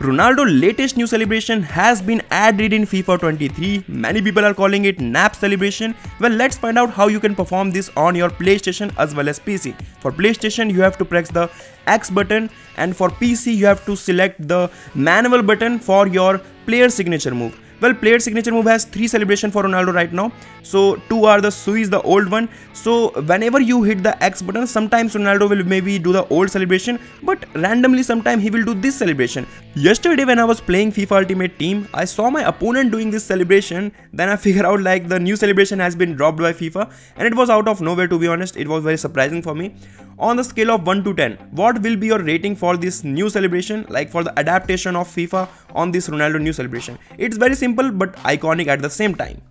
Ronaldo latest new celebration has been added in FIFA 23. Many people are calling it NAP celebration. Well, let's find out how you can perform this on your PlayStation as well as PC. For PlayStation, you have to press the X button and for PC, you have to select the manual button for your player signature move. Well, player signature move has three celebration for Ronaldo right now. So two are the Suis, the old one. So whenever you hit the X button, sometimes Ronaldo will maybe do the old celebration, but randomly sometime he will do this celebration. Yesterday when I was playing FIFA Ultimate Team, I saw my opponent doing this celebration. Then I figured out like the new celebration has been dropped by FIFA and it was out of nowhere to be honest. It was very surprising for me. On the scale of 1 to 10, what will be your rating for this new celebration like for the adaptation of FIFA on this Ronaldo new celebration? It's very simple but iconic at the same time.